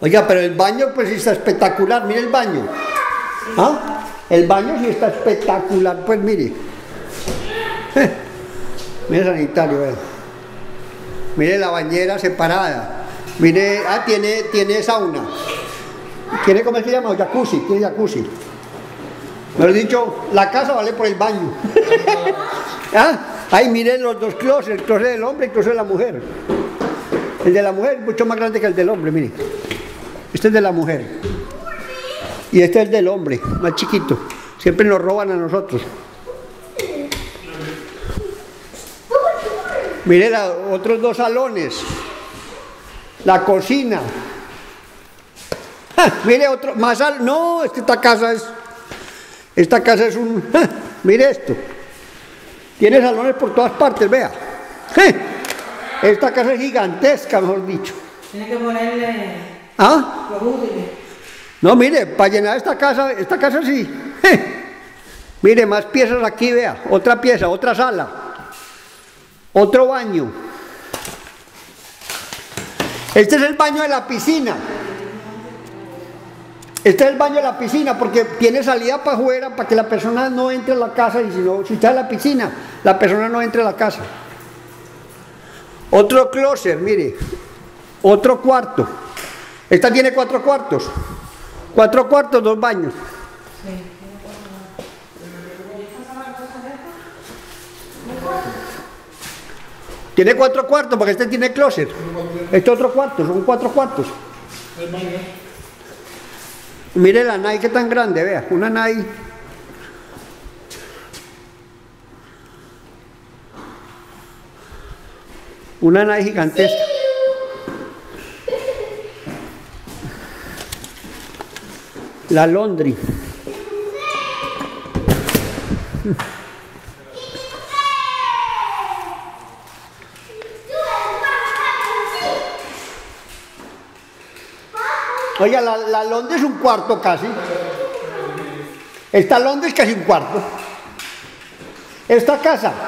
Oiga, pero el baño pues está espectacular, mire el baño. ¿Ah? El baño sí está espectacular, pues mire. Mire sanitario, eh. Mire la bañera separada. Mire, ah, tiene, tiene sauna. ¿Quiere cómo se llama? Jacuzzi, tiene jacuzzi. he dicho, la casa vale por el baño. ¿Ah? Ahí miren los dos closets, el closet del hombre y el closet de la mujer. El de la mujer mucho más grande que el del hombre, mire. Este es de la mujer. Y este es el del hombre, más chiquito. Siempre nos roban a nosotros. Mire otros dos salones. La cocina. mire otro, más al, no, esta casa es, esta casa es un, mire esto. Tiene salones por todas partes, vea. Esta casa es gigantesca, mejor dicho. Tiene que ponerle ¿Ah? No, mire, para llenar esta casa, esta casa sí. Mire, más piezas aquí, vea. Otra pieza, otra sala. Otro baño. Este es el baño de la piscina. Este es el baño de la piscina porque tiene salida para afuera para que la persona no entre a la casa y si no, si está en la piscina, la persona no entre a la casa. Otro closet, mire, otro cuarto. Esta tiene cuatro cuartos. Cuatro cuartos, dos baños. Tiene cuatro cuartos porque este tiene closet. Este otro cuarto, son cuatro cuartos. Mire la NAI que tan grande, vea, una NAI. Una NAI gigantesca. La Londri. Oiga, la, la Londres es un cuarto casi. Esta Londres casi un cuarto. Esta casa.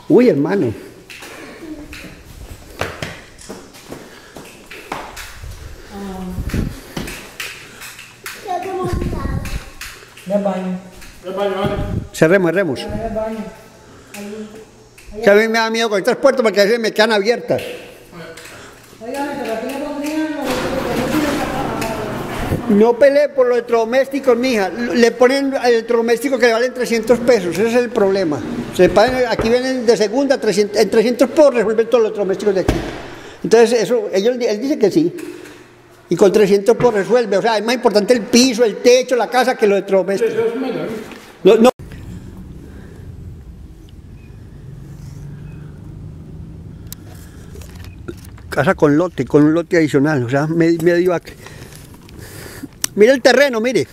vale, vale. Cerremos, cerremos. Que a mí me da miedo con estas puertas porque a veces me quedan abiertas. Oigan, pero aquí le pondrían los los- No peleé por los electrodomésticos, mija. Le ponen electrodomésticos que le valen 300 pesos. Ese es el problema. Se pagan- aquí vienen de segunda, 300, en 300 puedo resolver todos los electrodomésticos de aquí. Entonces, eso, ellos, él dice que sí. Y con 300 puedo resuelve. O sea, es más importante el piso, el techo, la casa que los electrodomésticos. ¿no? No. Casa con lote, con un lote adicional, o sea, me- medio ac- Mire el terreno, mire.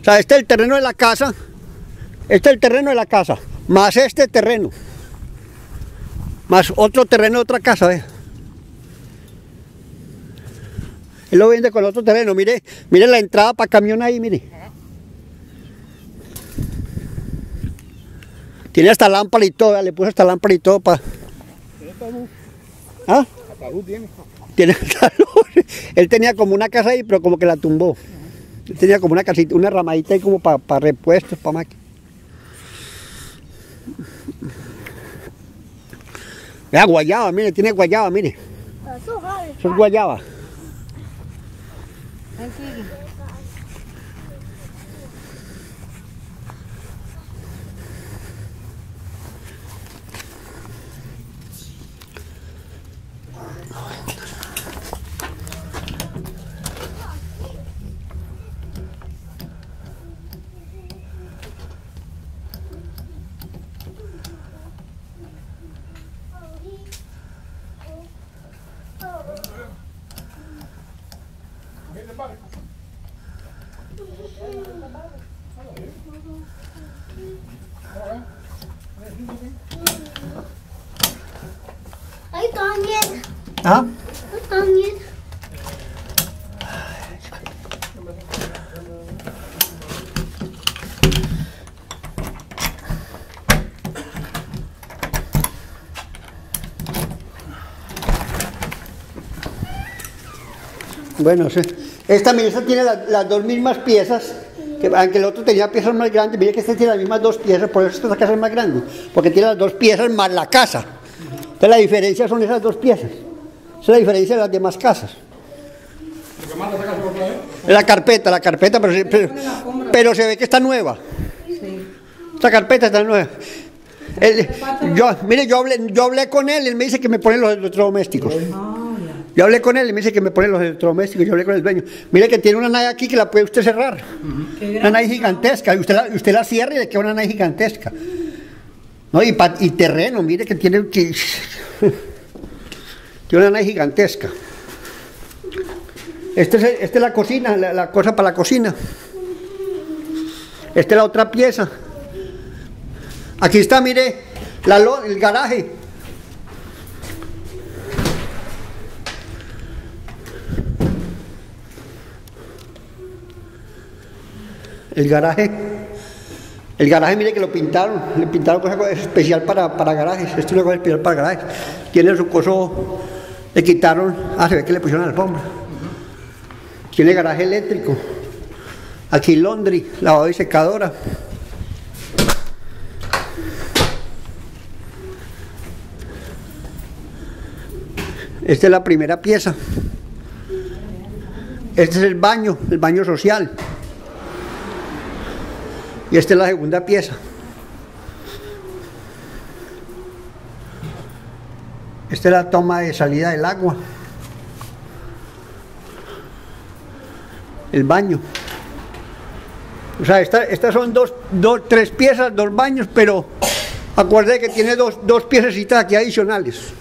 O sea, este es el terreno de la casa. Este es el terreno de la casa. Más este terreno. Más otro terreno de otra casa, vea. Él lo vende con otro terreno, mire, mire la entrada para camión ahí, mire. Tiene hasta lámpara y todo, le puse hasta lámpara y todo para. ¿Ah? Tiene. Tiene luz. Él tenía como una casa ahí, pero como que la tumbó. Él tenía como una casita, una ramadita ahí como para repuestos, para máquinas. Vea, guayaba, mire, tiene guayaba, mire. Eso es guayaba. Hả? Bueno, sí. Esta mesa tiene la- las dos mismas piezas, que, aunque el otro tenía piezas más grandes, mire que este tiene las mismas dos piezas, por eso esta casa es más grande, porque tiene las dos piezas más la casa. Entonces la diferencia son esas dos piezas. Esa es la diferencia de las demás casas. La carpeta, la carpeta, pero, se- ve que está nueva. Esta carpeta está nueva. Yo, mire, yo hablé, yo hablé con él, él me dice que me ponen los electrodomésticos. Yo hablé con él y me dice que me ponen los electrodomésticos, yo hablé con el dueño. Mire que tiene una nave aquí que la puede usted cerrar. Una nave gigantesca, y usted la, usted la cierra y le queda una nave gigantesca. No, y, pa- y terreno, mire que tiene, que, tiene una nave gigantesca. Este es, esta es la cocina, la, la cosa para la cocina. Esta es la otra pieza. Aquí está, mire, la, el garaje. El garaje. El garaje, mire que lo pintaron. Le pintaron cosa especial para, para garajes. Esto es una cosa especial para garajes. Tiene su coso. Le quitaron. Ah, se ve que le pusieron alfombra. Tiene garaje eléctrico. Aquí Londri, lavado y secadora. Esta es la primera pieza. Este es el baño, el baño social. Y esta es la segunda pieza. Esta es la toma de salida del agua. El baño. O sea, esta- estas son dos, dos, tres piezas, dos baños, pero acuérdate que tiene dos, dos piececitas aquí adicionales.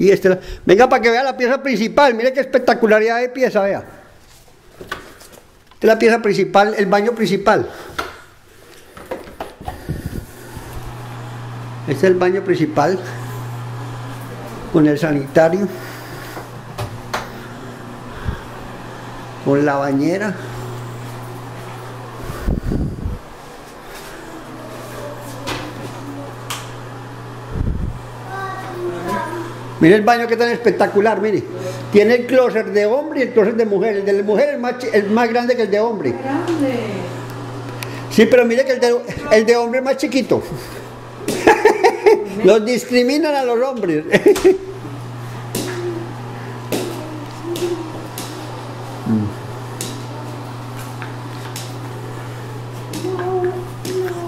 Y este, venga para que vea la pieza principal, mire qué espectacularidad de pieza, vea. Esta es la pieza principal, el baño principal. Este es el baño principal con el sanitario, con la bañera. Mire el baño que tan espectacular, mire. Tiene el closet de hombre y el closet de mujer. El de mujer es más, chi- es más grande que el de hombre. Grande. Sí, pero mire que el de, el de hombre es más chiquito. Los discriminan a los hombres.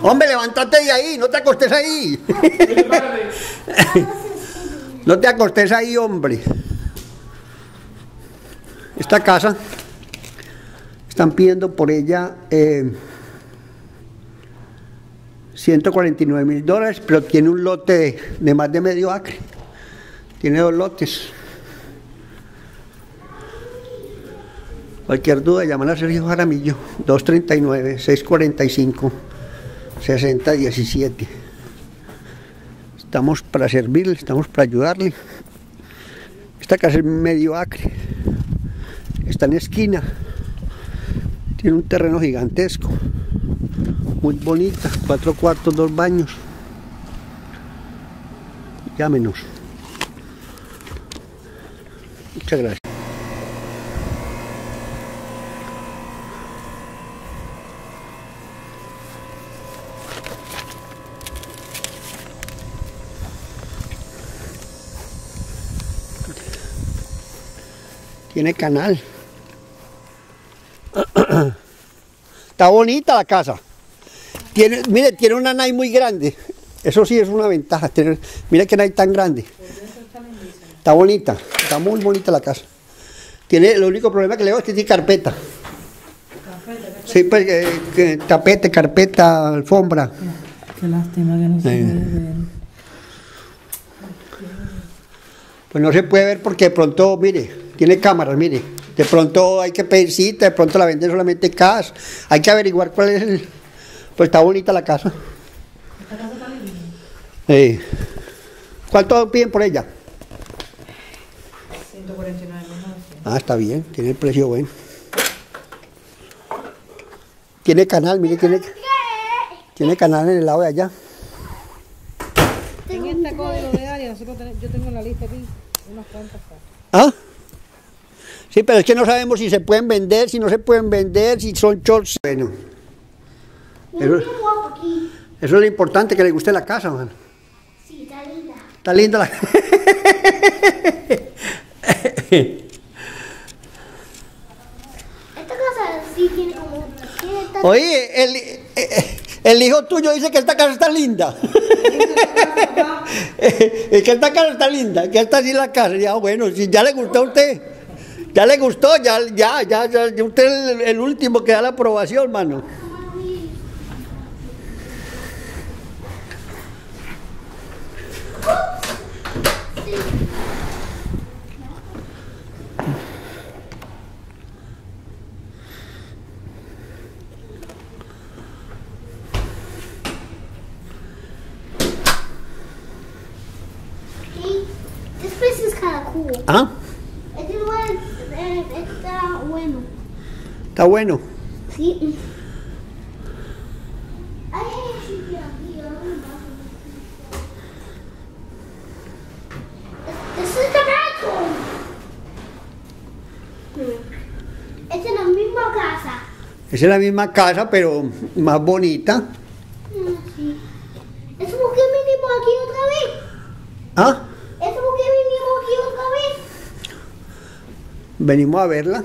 Hombre, levántate de ahí, no te acostes ahí. No te acostes ahí, hombre. Esta casa, están pidiendo por ella eh, 149 mil dólares, pero tiene un lote de, de más de medio acre. Tiene dos lotes. Cualquier duda, llaman a Sergio Jaramillo, 239-645-6017. Estamos para servirle, estamos para ayudarle. Esta casa es medio acre. Está en esquina. Tiene un terreno gigantesco. Muy bonita. Cuatro cuartos, dos baños. Llámenos. Muchas gracias. Tiene canal. Está bonita la casa. Tiene, mire, tiene una nai muy grande. Eso sí es una ventaja. Tener, mire que nai tan grande. Está bonita. Está muy bonita la casa. Tiene, el único problema que le veo es que tiene carpeta. Sí, pues eh, tapete, carpeta, alfombra. Qué lástima que no se Sí. puede ver. Pues no se puede ver porque de pronto, mire, tiene cámaras, mire. De pronto hay que pedir cita, de pronto la venden solamente cash. Hay que averiguar cuál es el... Pues está bonita la casa. Sí. ¿Cuánto piden por ella? 149 menos. Ah, está bien, tiene el precio bueno. Tiene canal, mire, tiene, tiene canal en el lado de allá. En este código de área, nosotros tenemos, yo tengo la lista aquí, unas cuantas. ¿Ah? Sí, pero es que no sabemos si se pueden vender, si no se pueden vender, si son shorts. Bueno, Eso- es lo importante, que le guste la casa, man. Sí, está linda. Está linda la Esta casa sí tiene como... Oye, el, eh, el hijo tuyo dice que esta casa está linda. Es que esta casa está linda, que esta sí la casa. Ya, bueno, si ya le gustó a usted, ya le gustó, ya, ya, ya, ya, usted es el, el último que da la aprobación, mano. Hey, this place is kind of cool Este lugar eh, está bueno. está bueno. Sí. Ay, sí, sí, aquí, ¿dónde vas? This is bathroom. Hmm. Esta es la misma casa. Es la misma casa, pero más bonita. Mm, Sí. ¿Eso por qué vinimos aquí otra vez? Ah, ¿Eso por qué vinimos aquí otra vez? venimos a verla.